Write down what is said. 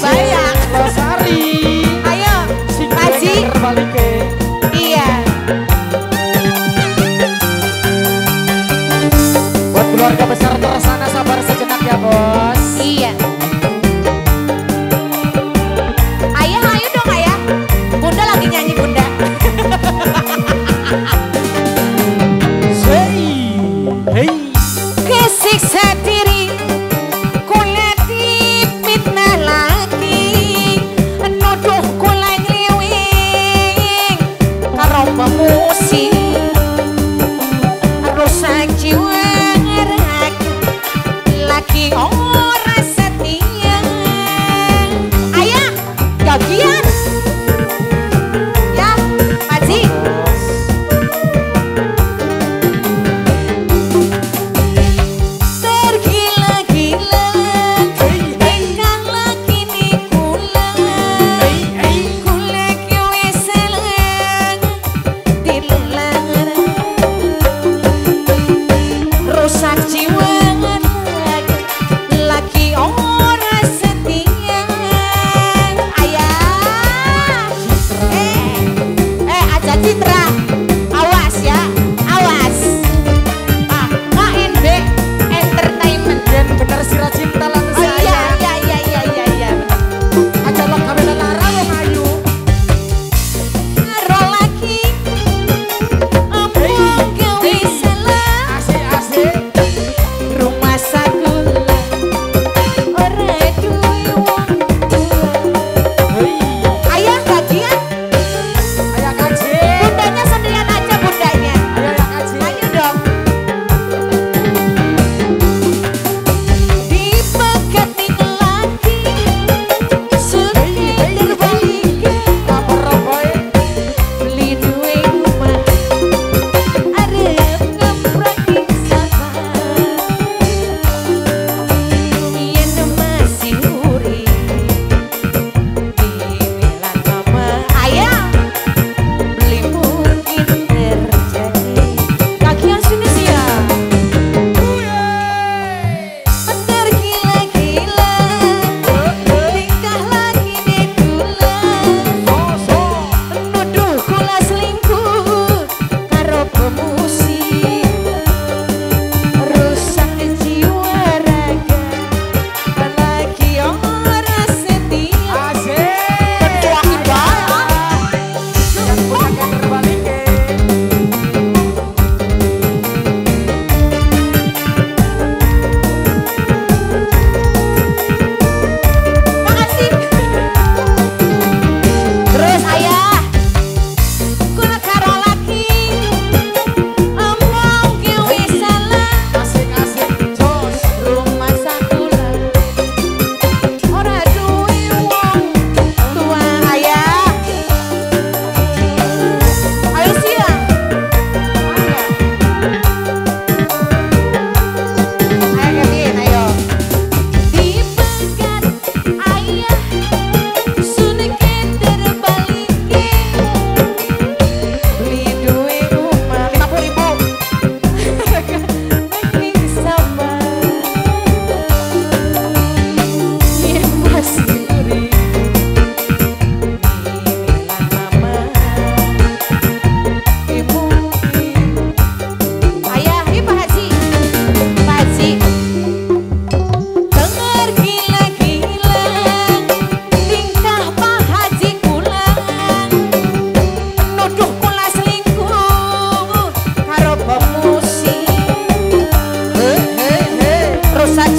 bayang. Losari.